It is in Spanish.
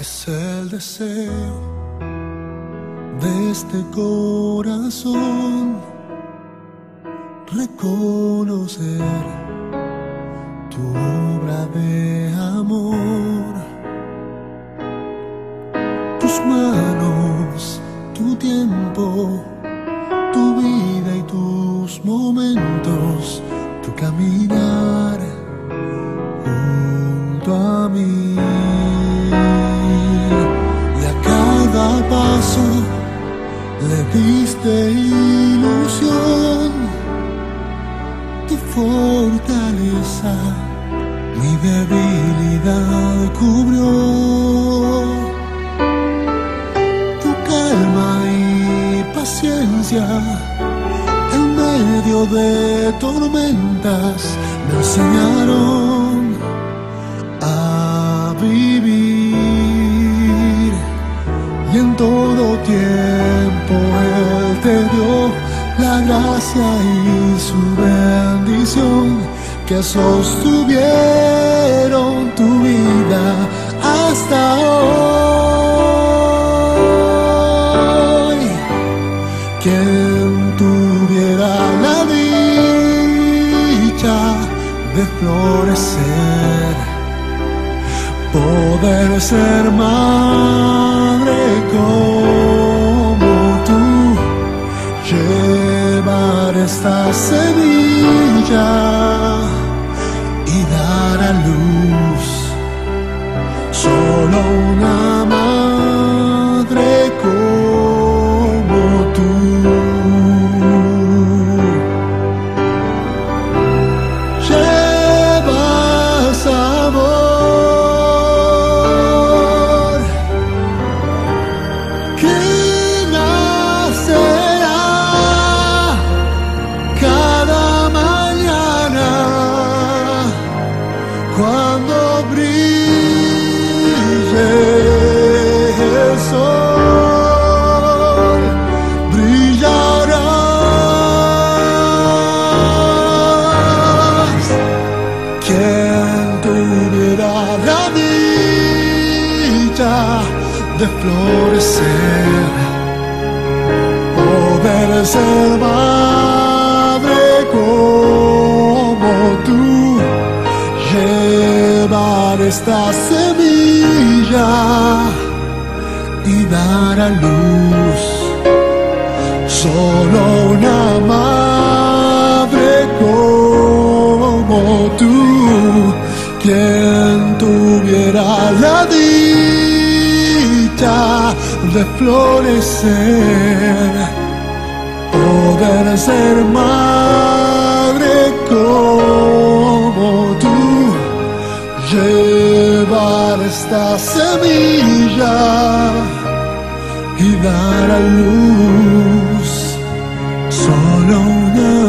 Es el deseo de este corazón reconocer tu obra de amor, tus manos, tu tiempo, tu vida y tus momentos, tu caminar le diste ilusión, tu fortaleza, mi debilidad cubrió. Tu calma y paciencia en medio de tormentas me enseñaron a vivir y en todo tiempo Él te dio la gracia y su bendición que sostuvieron tu vida hasta hoy. Quien tuviera la dicha de florecer poder ser madre como de florecer, poder ser madre como tú, llevar esta semilla y dar a luz. Solo una madre como tú, de florecer, poder ser madre como tú, llevar esta semilla y dar a luz solo una